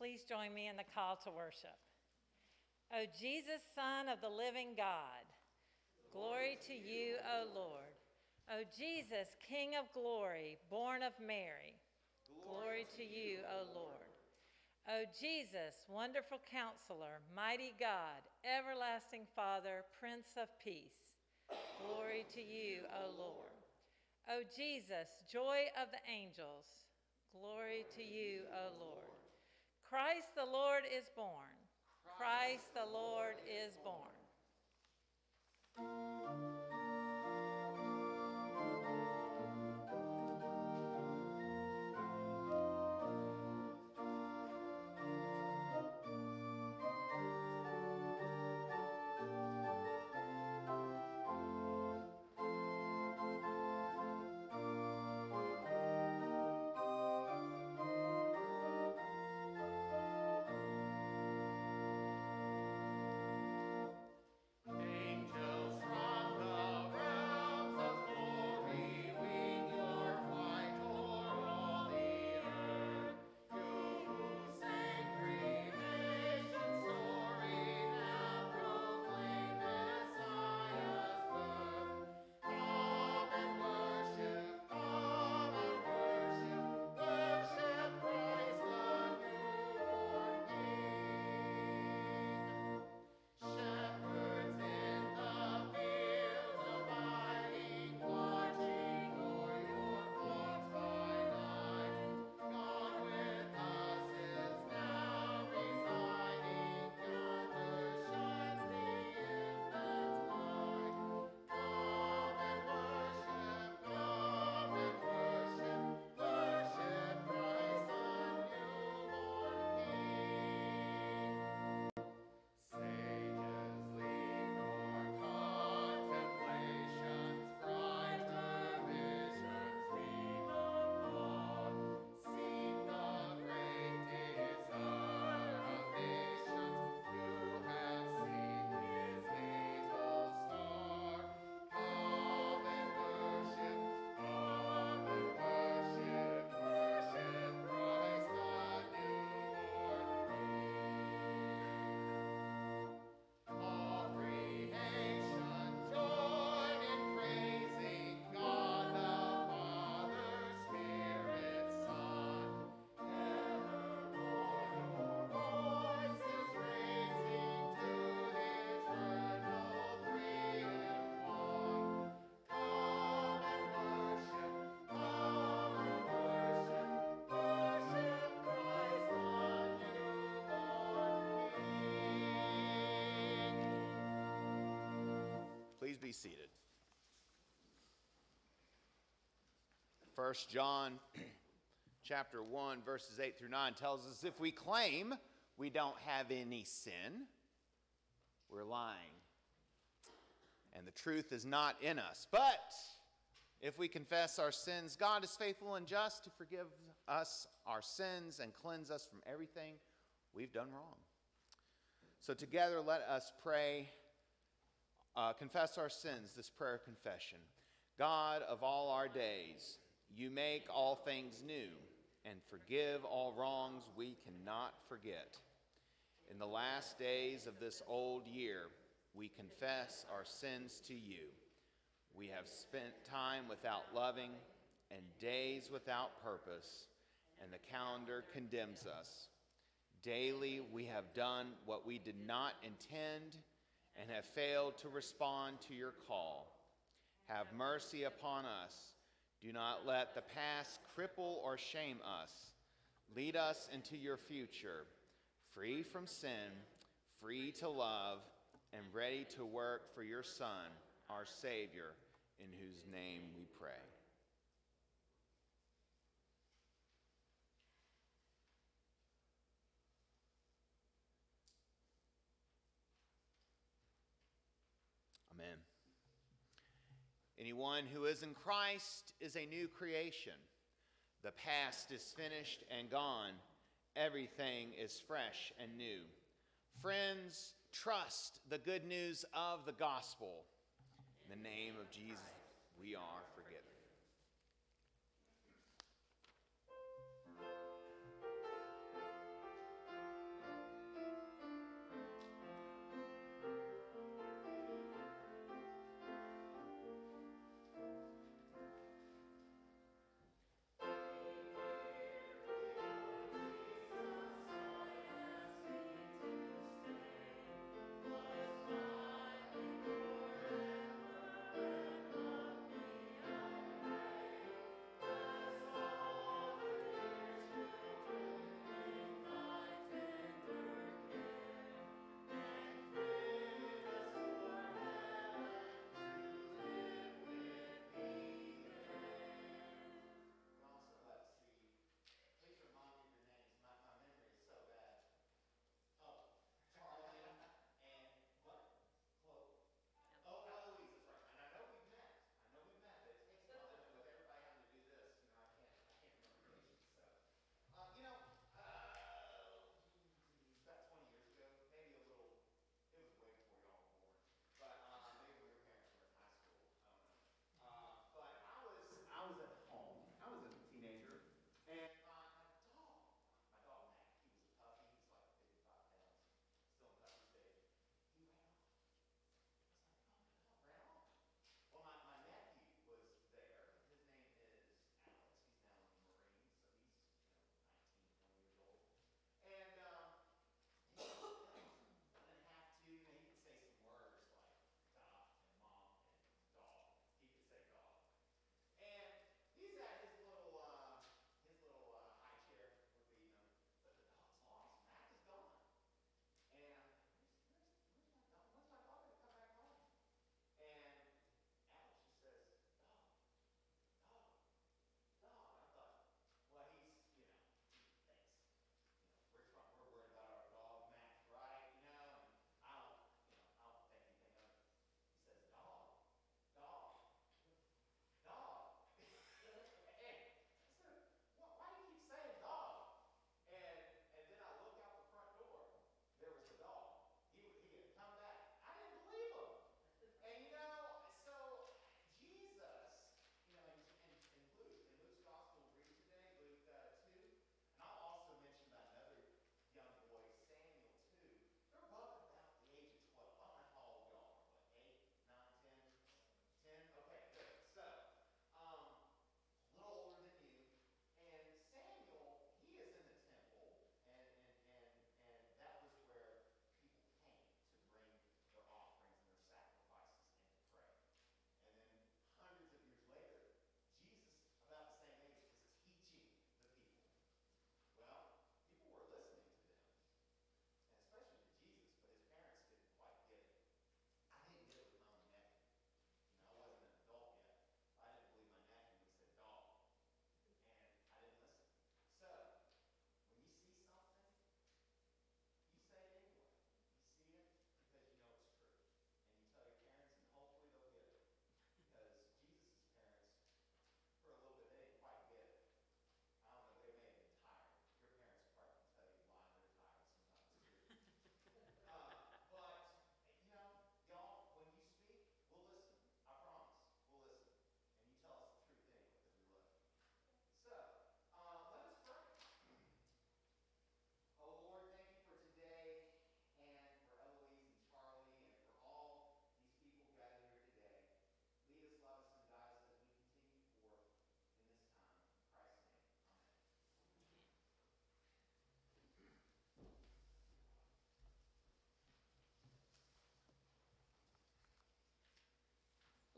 Please join me in the call to worship. O Jesus, Son of the living God, glory to you, O Lord. O Jesus, King of glory, born of Mary, glory to you, O Lord. O Jesus, wonderful counselor, mighty God, everlasting Father, Prince of peace, glory to you, O Lord. O Jesus, joy of the angels, glory to you, O Lord. Christ the Lord is born. Christ the Lord is born. Be seated. First John chapter 1 verses 8 through 9 tells us if we claim we don't have any sin, we're lying. And the truth is not in us. But if we confess our sins, God is faithful and just to forgive us our sins and cleanse us from everything we've done wrong. So together let us pray uh, confess our sins, this prayer of confession. God of all our days, you make all things new and forgive all wrongs we cannot forget. In the last days of this old year, we confess our sins to you. We have spent time without loving and days without purpose, and the calendar condemns us. Daily we have done what we did not intend and have failed to respond to your call. Have mercy upon us. Do not let the past cripple or shame us. Lead us into your future, free from sin, free to love, and ready to work for your Son, our Savior, in whose name we pray. Amen. Anyone who is in Christ is a new creation. The past is finished and gone. Everything is fresh and new. Friends, trust the good news of the gospel. In the name of Jesus, we are forgiven.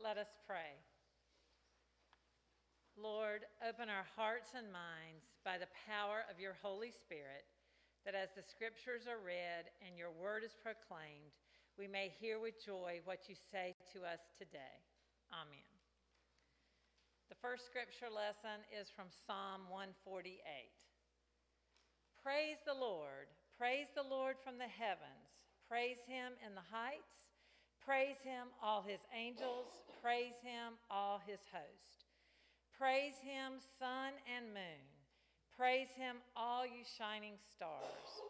Let us pray. Lord, open our hearts and minds by the power of your Holy Spirit, that as the scriptures are read and your word is proclaimed, we may hear with joy what you say to us today. Amen. The first scripture lesson is from Psalm 148. Praise the Lord. Praise the Lord from the heavens. Praise him in the heights. Praise him, all his angels. Praise him, all his host. Praise him, sun and moon. Praise him, all you shining stars.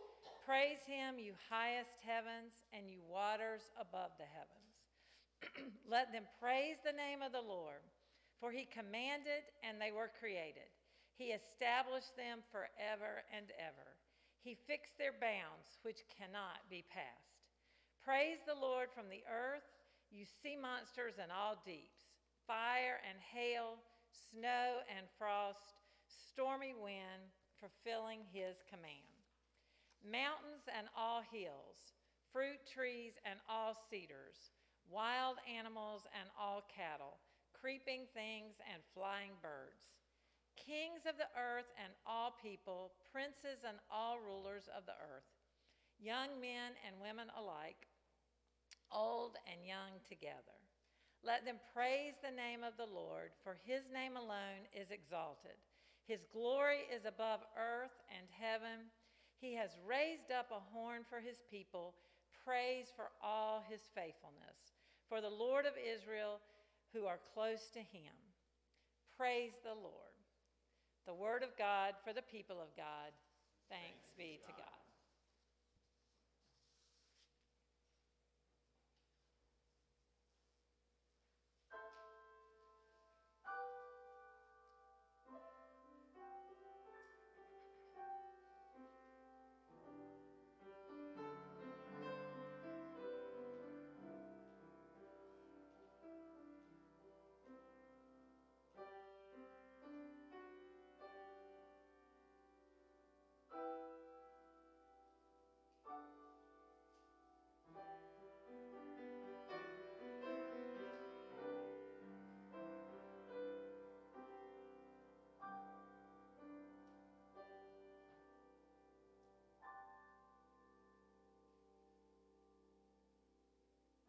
Praise him, you highest heavens and you waters above the heavens. Let them praise the name of the Lord. For he commanded, and they were created. He established them forever and ever. He fixed their bounds, which cannot be passed. Praise the Lord from the earth, you sea monsters and all deeps, fire and hail, snow and frost, stormy wind, fulfilling his command. Mountains and all hills, fruit trees and all cedars, wild animals and all cattle creeping things and flying birds, kings of the earth and all people, princes and all rulers of the earth, young men and women alike, old and young together. Let them praise the name of the Lord, for his name alone is exalted. His glory is above earth and heaven. He has raised up a horn for his people, praise for all his faithfulness. For the Lord of Israel who are close to him. Praise the Lord. The word of God for the people of God. Thanks be to God.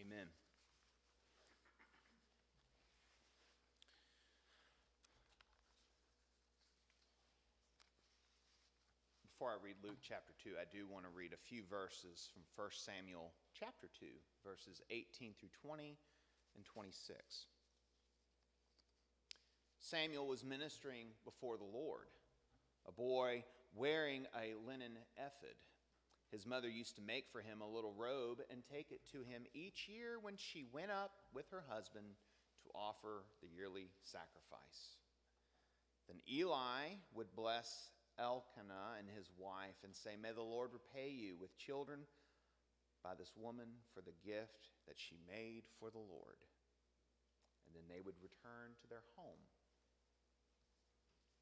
Amen. Before I read Luke chapter 2, I do want to read a few verses from 1 Samuel chapter 2, verses 18 through 20 and 26. Samuel was ministering before the Lord, a boy wearing a linen ephod. His mother used to make for him a little robe and take it to him each year when she went up with her husband to offer the yearly sacrifice. Then Eli would bless Elkanah and his wife and say, May the Lord repay you with children by this woman for the gift that she made for the Lord. And then they would return to their home.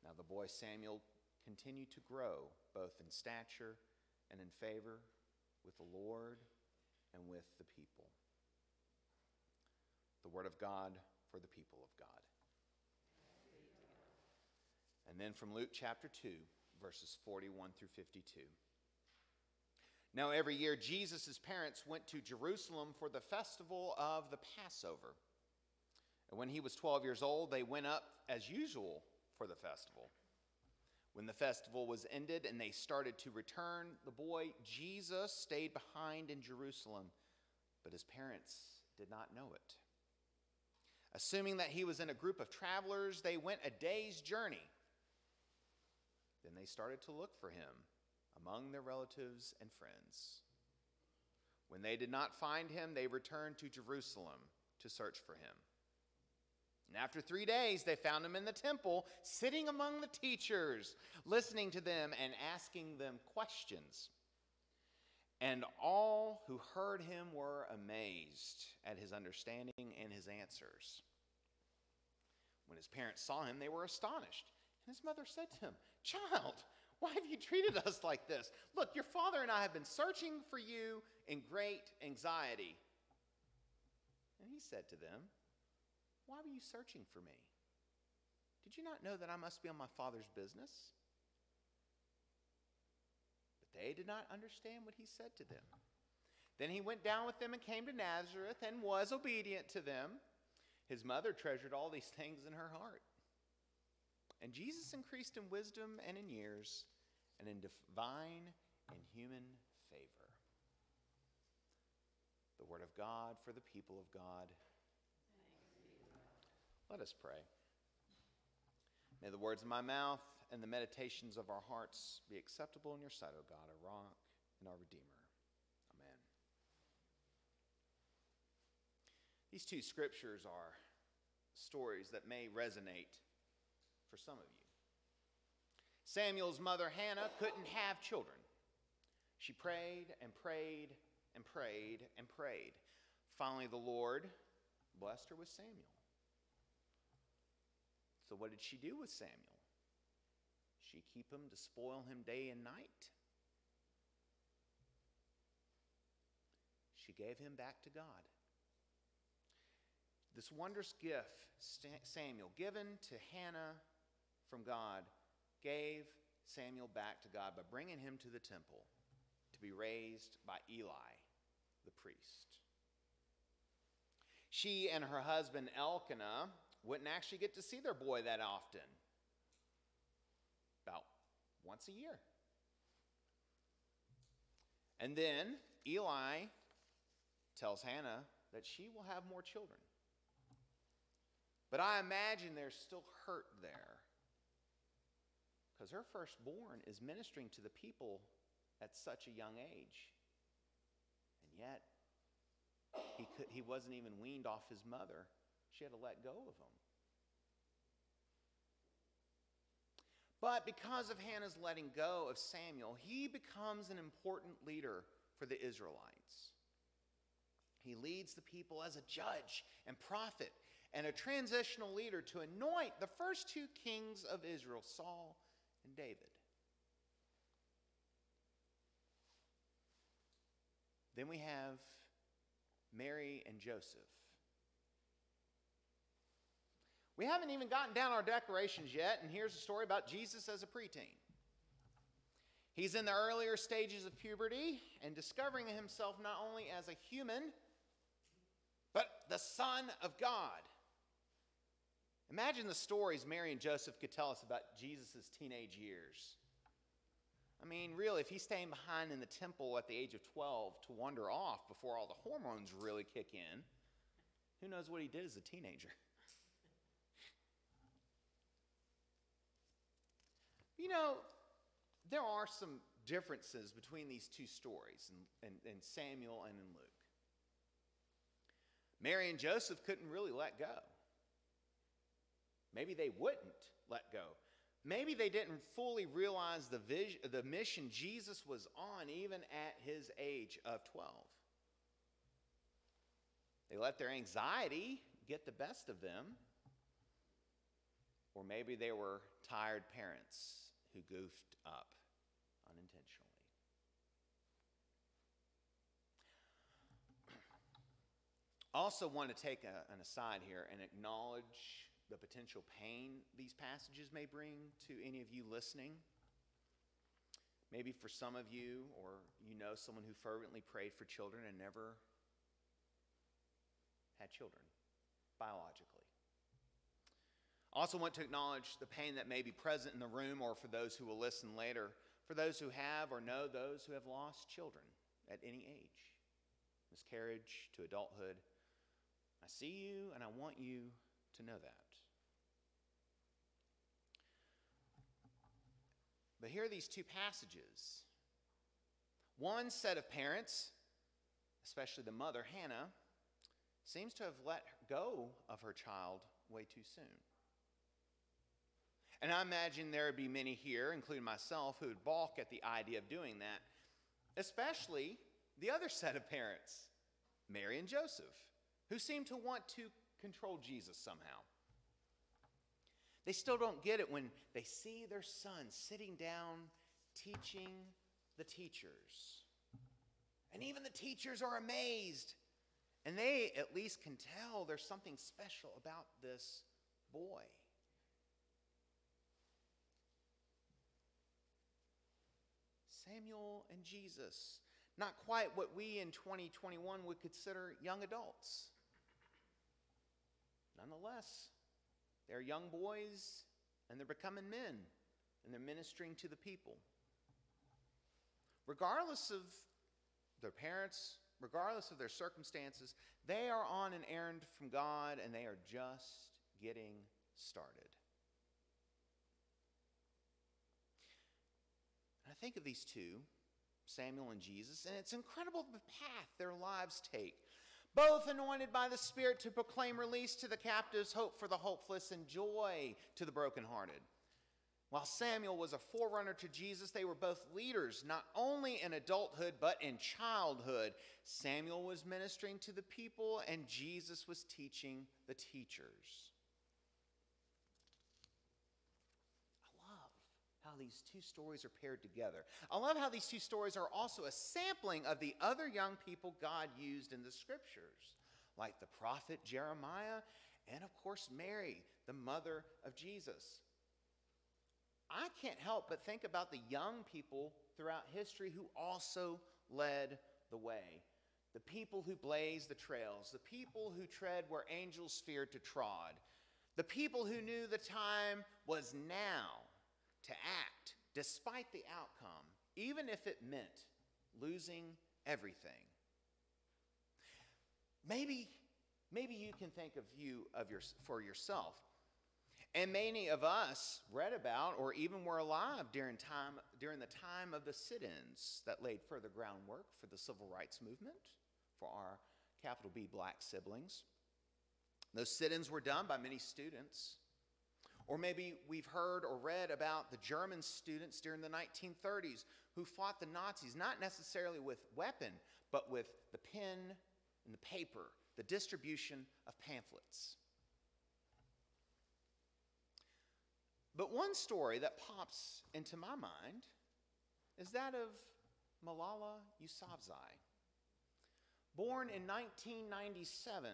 Now the boy Samuel continued to grow, both in stature and in favor with the Lord and with the people. The Word of God for the people of God. And then from Luke chapter 2, verses 41 through 52. Now, every year, Jesus' parents went to Jerusalem for the festival of the Passover. And when he was 12 years old, they went up as usual for the festival. When the festival was ended and they started to return, the boy Jesus stayed behind in Jerusalem, but his parents did not know it. Assuming that he was in a group of travelers, they went a day's journey. Then they started to look for him among their relatives and friends. When they did not find him, they returned to Jerusalem to search for him. And after three days, they found him in the temple, sitting among the teachers, listening to them and asking them questions. And all who heard him were amazed at his understanding and his answers. When his parents saw him, they were astonished. And his mother said to him, Child, why have you treated us like this? Look, your father and I have been searching for you in great anxiety. And he said to them, why were you searching for me? Did you not know that I must be on my Father's business? But they did not understand what he said to them. Then he went down with them and came to Nazareth and was obedient to them. His mother treasured all these things in her heart. And Jesus increased in wisdom and in years and in divine and human favor. The word of God for the people of God. Let us pray. May the words of my mouth and the meditations of our hearts be acceptable in your sight, O God, our rock and our redeemer. Amen. These two scriptures are stories that may resonate for some of you. Samuel's mother, Hannah, couldn't have children. She prayed and prayed and prayed and prayed. Finally, the Lord blessed her with Samuel. So, what did she do with Samuel? She keep him to spoil him day and night. She gave him back to God. This wondrous gift, Samuel, given to Hannah from God, gave Samuel back to God by bringing him to the temple to be raised by Eli, the priest. She and her husband Elkanah wouldn't actually get to see their boy that often. About once a year. And then Eli tells Hannah that she will have more children. But I imagine there's still hurt there. Because her firstborn is ministering to the people at such a young age. And yet, he, could, he wasn't even weaned off his mother she had to let go of him. But because of Hannah's letting go of Samuel, he becomes an important leader for the Israelites. He leads the people as a judge and prophet and a transitional leader to anoint the first two kings of Israel, Saul and David. Then we have Mary and Joseph. We haven't even gotten down our decorations yet, and here's a story about Jesus as a preteen. He's in the earlier stages of puberty and discovering himself not only as a human, but the Son of God. Imagine the stories Mary and Joseph could tell us about Jesus' teenage years. I mean, really, if he's staying behind in the temple at the age of 12 to wander off before all the hormones really kick in, who knows what he did as a teenager? You know, there are some differences between these two stories in, in, in, Samuel and in Luke. Mary and Joseph couldn't really let go. Maybe they wouldn't let go. Maybe they didn't fully realize the, vision, the mission Jesus was on even at his age of 12. They let their anxiety get the best of them. Or maybe they were tired parents who goofed up unintentionally. Also, want to take a, an aside here and acknowledge the potential pain these passages may bring to any of you listening. Maybe for some of you, or you know someone who fervently prayed for children and never had children biologically. I also, want to acknowledge the pain that may be present in the room, or for those who will listen later, for those who have or know those who have lost children at any age, miscarriage to adulthood. I see you, and I want you to know that. But here are these two passages. One set of parents, especially the mother, Hannah, seems to have let go of her child way too soon. And I imagine there would be many here, including myself, who would balk at the idea of doing that, especially the other set of parents, Mary and Joseph, who seem to want to control Jesus somehow. They still don't get it when they see their son sitting down teaching the teachers. And even the teachers are amazed. And they at least can tell there's something special about this boy. Samuel and Jesus, not quite what we in 2021 would consider young adults. Nonetheless, they're young boys and they're becoming men and they're ministering to the people. Regardless of their parents, regardless of their circumstances, they are on an errand from God and they are just getting started. And I think of these two, Samuel and Jesus, and it's incredible the path their lives take both anointed by the Spirit to proclaim release to the captives, hope for the hopeless, and joy to the brokenhearted. While Samuel was a forerunner to Jesus, they were both leaders, not only in adulthood, but in childhood. Samuel was ministering to the people, and Jesus was teaching the teachers. how these two stories are paired together. I love how these two stories are also a sampling of the other young people God used in the scriptures, like the prophet Jeremiah and, of course, Mary, the mother of Jesus. I can't help but think about the young people throughout history who also led the way. The people who blazed the trails, the people who tread where angels feared to trod, the people who knew the time was now to act despite the outcome, even if it meant losing everything. Maybe, maybe you can think of you of your, for yourself. And many of us read about or even were alive during, time, during the time of the sit ins that laid further groundwork for the civil rights movement for our capital B black siblings. Those sit ins were done by many students or maybe we've heard or read about the German students during the 1930s who fought the Nazis, not necessarily with weapon, but with the pen and the paper, the distribution of pamphlets. But one story that pops into my mind is that of Malala Yousafzai. Born in 1997,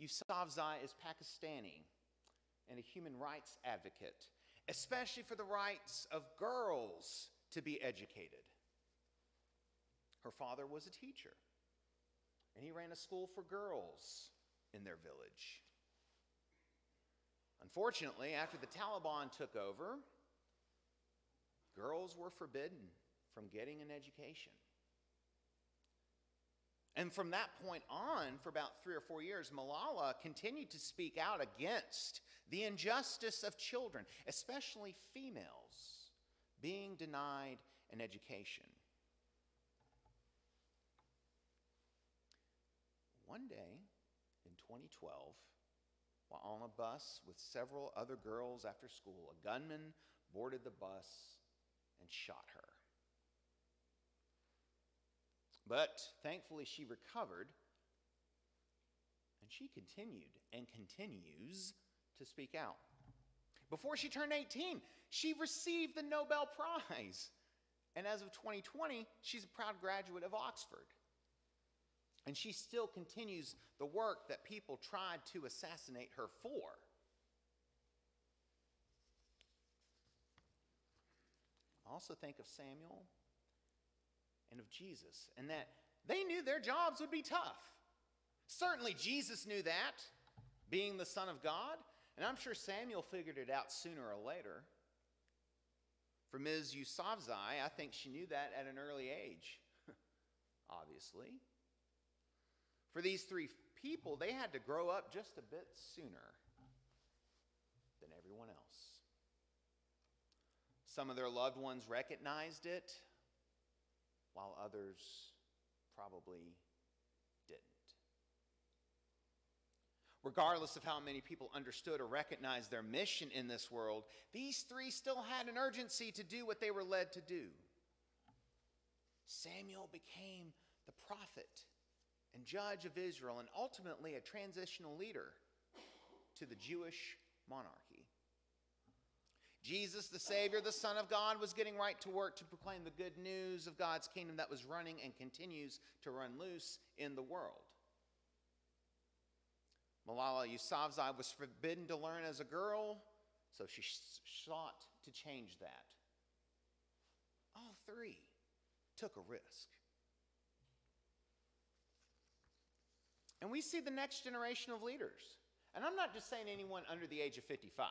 Yousafzai is Pakistani and a human rights advocate, especially for the rights of girls to be educated. Her father was a teacher. and he ran a school for girls in their village. Unfortunately, after the Taliban took over, girls were forbidden from getting an education. And from that point on, for about three or four years, Malala continued to speak out against the injustice of children, especially females, being denied an education. One day in 2012, while on a bus with several other girls after school, a gunman boarded the bus and shot her. But thankfully, she recovered and she continued and continues to speak out. Before she turned 18, she received the Nobel Prize. And as of 2020, she's a proud graduate of Oxford. And she still continues the work that people tried to assassinate her for. Also think of Samuel and of Jesus, and that they knew their jobs would be tough. Certainly, Jesus knew that, being the Son of God, and I'm sure Samuel figured it out sooner or later. For Ms. Yousafzai, I think she knew that at an early age, obviously. For these three people, they had to grow up just a bit sooner than everyone else. Some of their loved ones recognized it, while others probably didn't. Regardless of how many people understood or recognized their mission in this world, these three still had an urgency to do what they were led to do. Samuel became the prophet and judge of Israel, and ultimately a transitional leader to the Jewish monarchy. Jesus, the Savior, the Son of God, was getting right to work to proclaim the good news of God's kingdom that was running and continues to run loose in the world. Malala Yousafzai was forbidden to learn as a girl, so she sought to change that. All three took a risk. And we see the next generation of leaders. And I'm not just saying anyone under the age of 55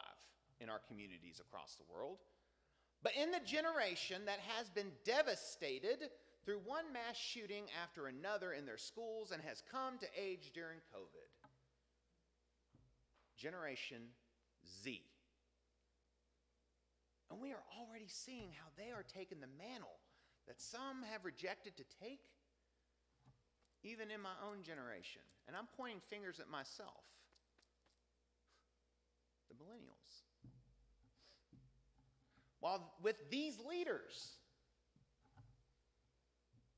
in our communities across the world, but in the generation that has been devastated through one mass shooting after another in their schools and has come to age during COVID. Generation Z. And we are already seeing how they are taking the mantle that some have rejected to take even in my own generation. And I'm pointing fingers at myself, the millennials. While with these leaders,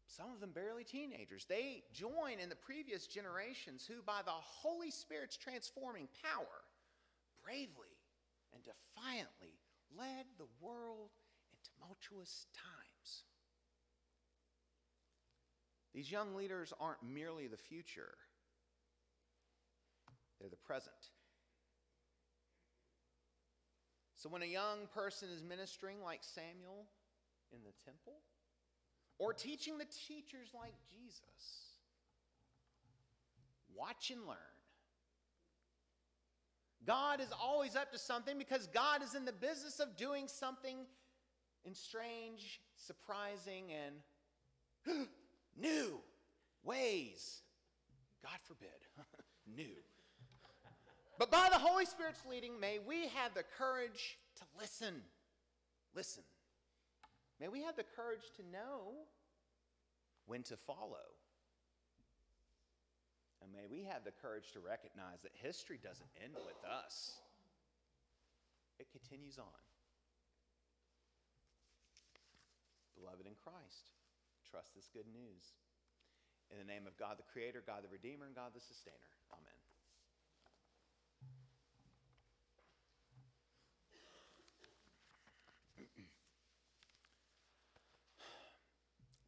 some of them barely teenagers, they join in the previous generations who, by the Holy Spirit's transforming power, bravely and defiantly led the world in tumultuous times. These young leaders aren't merely the future, they're the present. So when a young person is ministering like Samuel in the temple, or teaching the teachers like Jesus, watch and learn. God is always up to something because God is in the business of doing something in strange, surprising, and new ways. God forbid, new. But by the Holy Spirit's leading, may we have the courage to listen. Listen. May we have the courage to know when to follow. And may we have the courage to recognize that history doesn't end with us, it continues on. Beloved in Christ. Trust this good news. In the name of God the Creator, God the Redeemer, and God the Sustainer. Amen.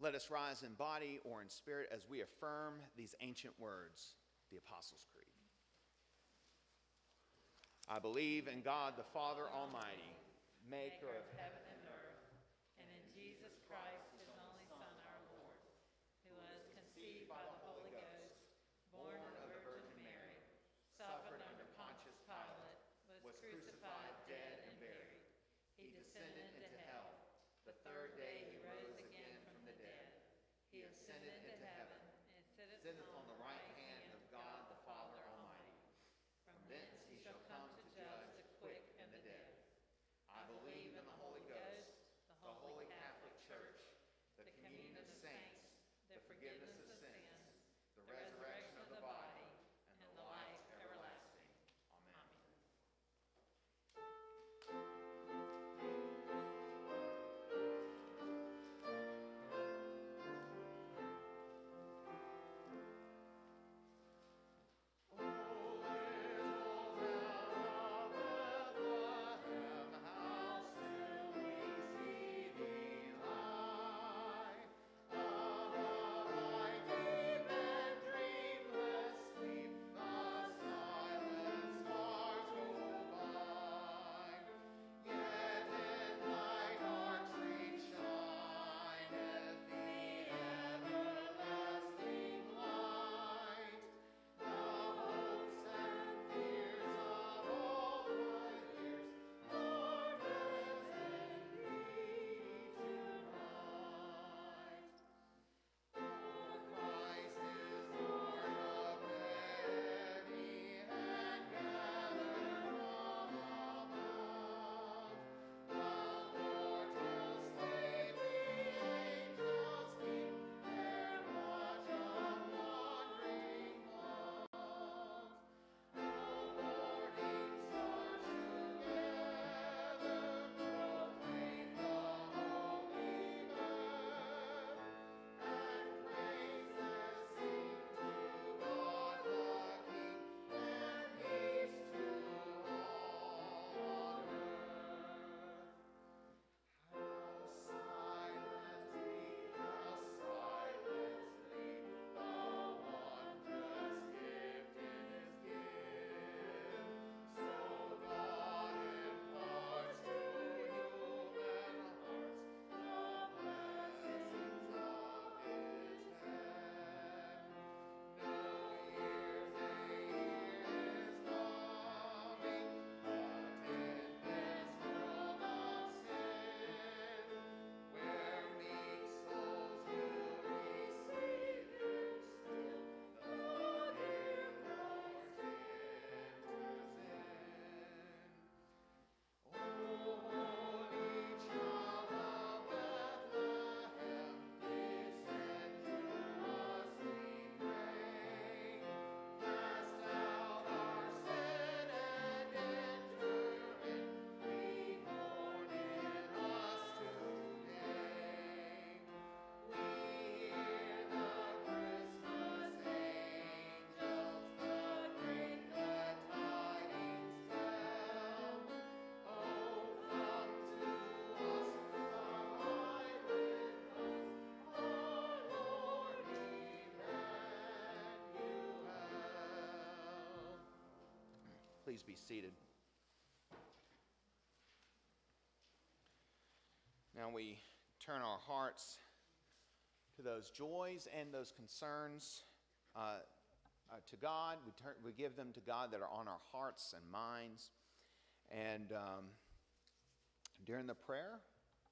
Let us rise in body or in spirit as we affirm these ancient words, the Apostles' Creed. I believe in God the Father Almighty, maker of heaven Please be seated. Now we turn our hearts to those joys and those concerns uh, uh, to God. We, turn, we give them to God that are on our hearts and minds. And um, during the prayer,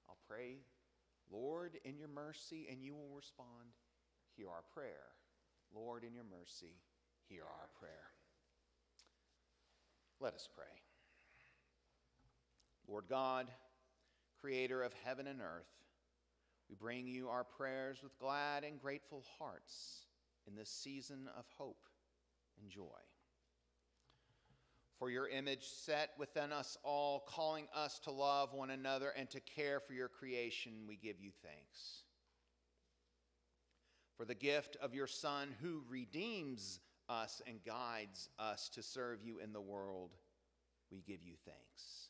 I'll pray, Lord, in your mercy, and you will respond, Hear our prayer. Lord, in your mercy, hear our prayer. Let us pray. Lord God, creator of heaven and earth, we bring you our prayers with glad and grateful hearts in this season of hope and joy. For your image set within us all, calling us to love one another and to care for your creation, we give you thanks. For the gift of your Son who redeems us and guides us to serve you in the world, we give you thanks.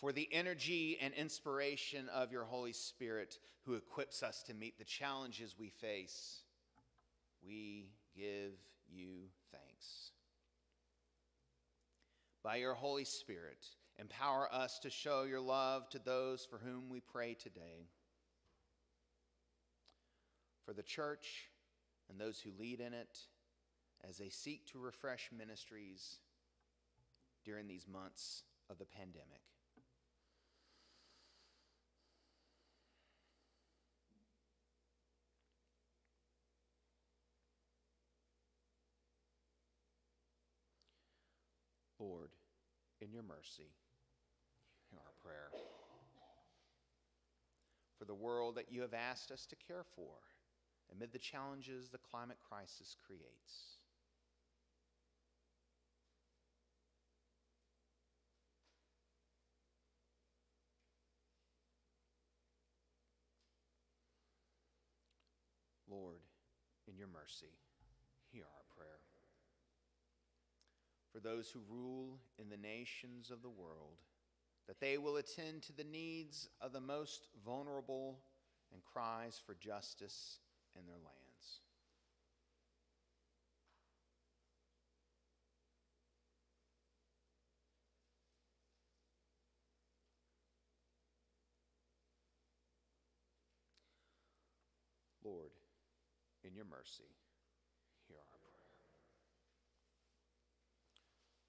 For the energy and inspiration of your Holy Spirit who equips us to meet the challenges we face, we give you thanks. By your Holy Spirit, empower us to show your love to those for whom we pray today. For the church, and those who lead in it as they seek to refresh ministries during these months of the pandemic. Lord, in your mercy, hear our prayer. For the world that you have asked us to care for amid the challenges the climate crisis creates. Lord, in your mercy, hear our prayer. For those who rule in the nations of the world, that they will attend to the needs of the most vulnerable and cries for justice in their lands. Lord, in your mercy, hear our prayer.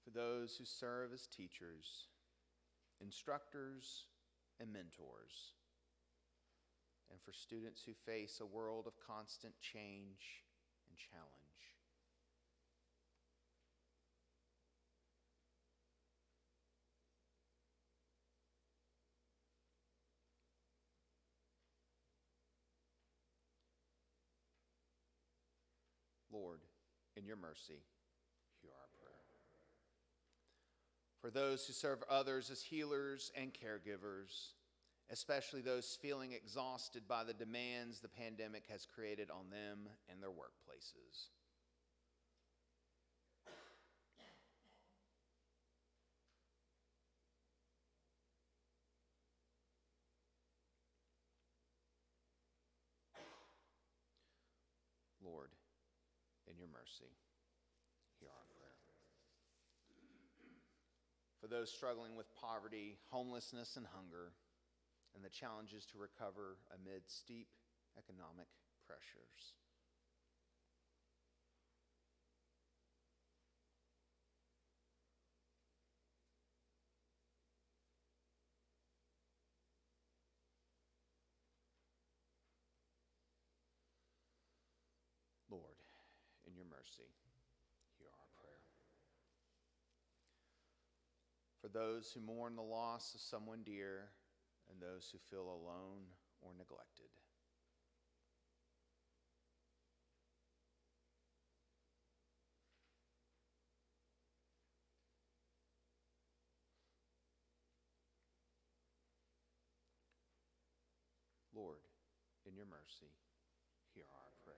For those who serve as teachers, instructors, and mentors, and for students who face a world of constant change and challenge. Lord, in your mercy, hear our prayer. For those who serve others as healers and caregivers, especially those feeling exhausted by the demands the pandemic has created on them and their workplaces. Lord, in your mercy, hear our prayer. For those struggling with poverty, homelessness, and hunger, and the challenges to recover amid steep economic pressures. Lord, in your mercy, hear our prayer. For those who mourn the loss of someone dear, and those who feel alone or neglected. Lord, in your mercy, hear our prayer.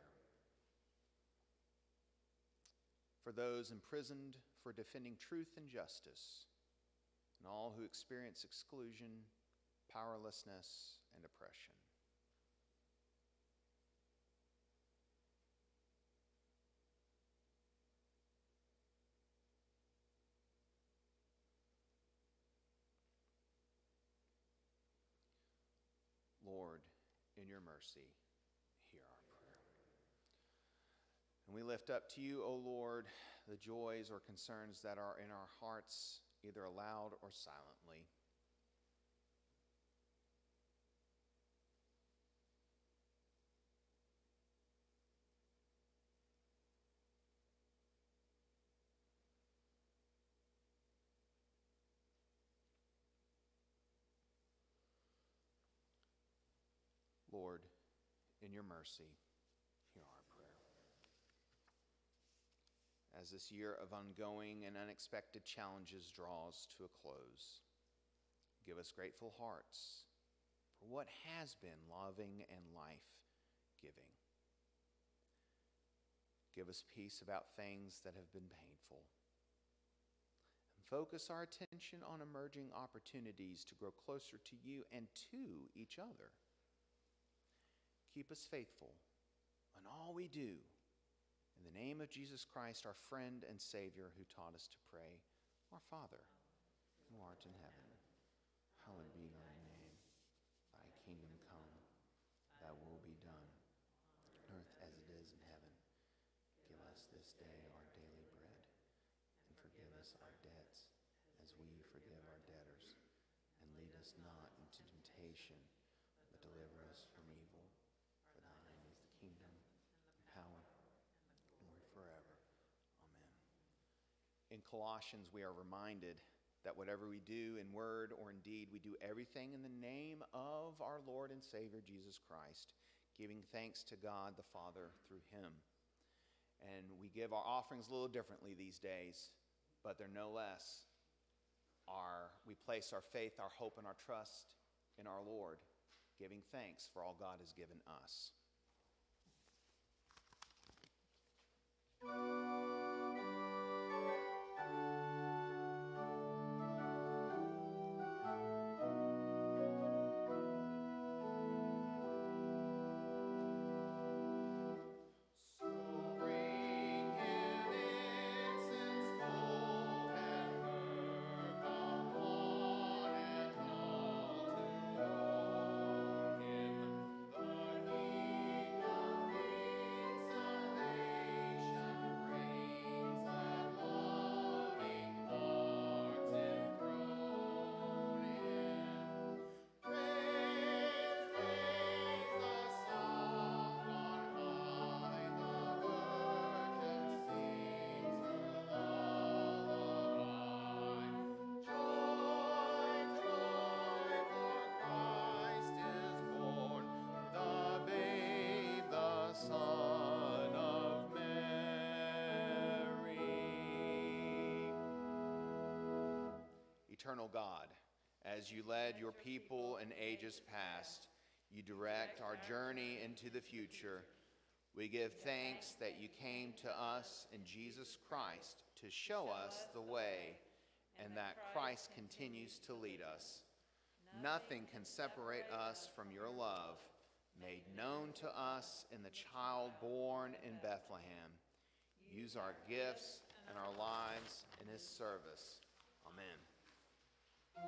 For those imprisoned for defending truth and justice, and all who experience exclusion powerlessness, and oppression. Lord, in your mercy, hear our prayer. And we lift up to you, O Lord, the joys or concerns that are in our hearts, either aloud or silently. In your mercy, hear our prayer. As this year of ongoing and unexpected challenges draws to a close, give us grateful hearts for what has been loving and life giving. Give us peace about things that have been painful. And focus our attention on emerging opportunities to grow closer to you and to each other. Keep us faithful in all we do. In the name of Jesus Christ, our friend and Savior, who taught us to pray, Our Father, who art in heaven, hallowed be thy name. Thy kingdom come, thy will be done, on earth as it is in heaven. Give us this day our daily bread, and forgive us our debts as we forgive our debtors. And lead us not into temptation, but deliver us from evil. For thine is the kingdom, and power, and glory forever. Amen. In Colossians, we are reminded that whatever we do in word or in deed, we do everything in the name of our Lord and Savior Jesus Christ, giving thanks to God the Father through him. And we give our offerings a little differently these days, but they're no less. Our, we place our faith, our hope, and our trust in our Lord, giving thanks for all God has given us. Eternal God, as you led your people in ages past, you direct our journey into the future. We give thanks that you came to us in Jesus Christ to show us the way, and that Christ continues to lead us. Nothing can separate us from your love, made known to us in the child born in Bethlehem. Use our gifts and our lives in his service. Amen. Good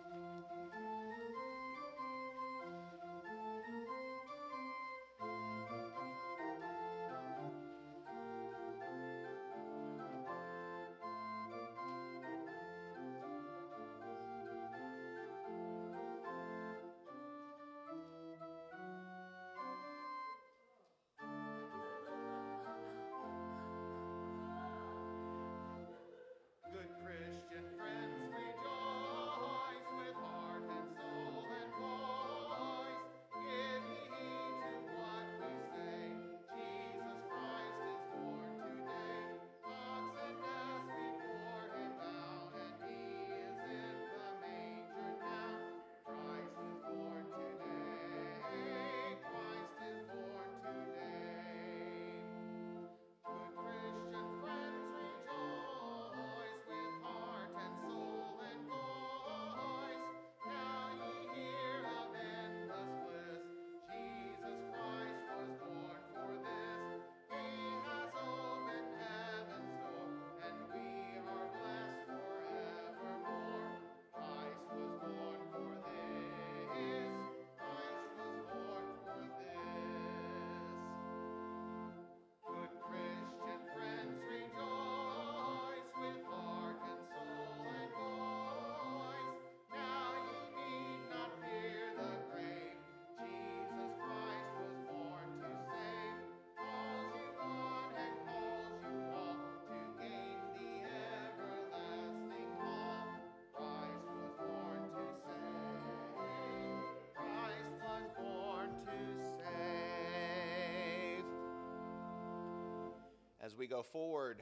as we go forward,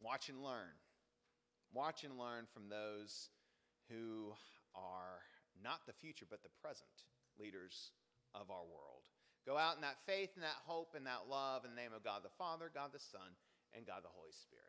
watch and learn. Watch and learn from those who are not the future, but the present leaders of our world. Go out in that faith and that hope and that love in the name of God the Father, God the Son, and God the Holy Spirit.